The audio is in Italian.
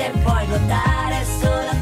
e puoi nuotare solo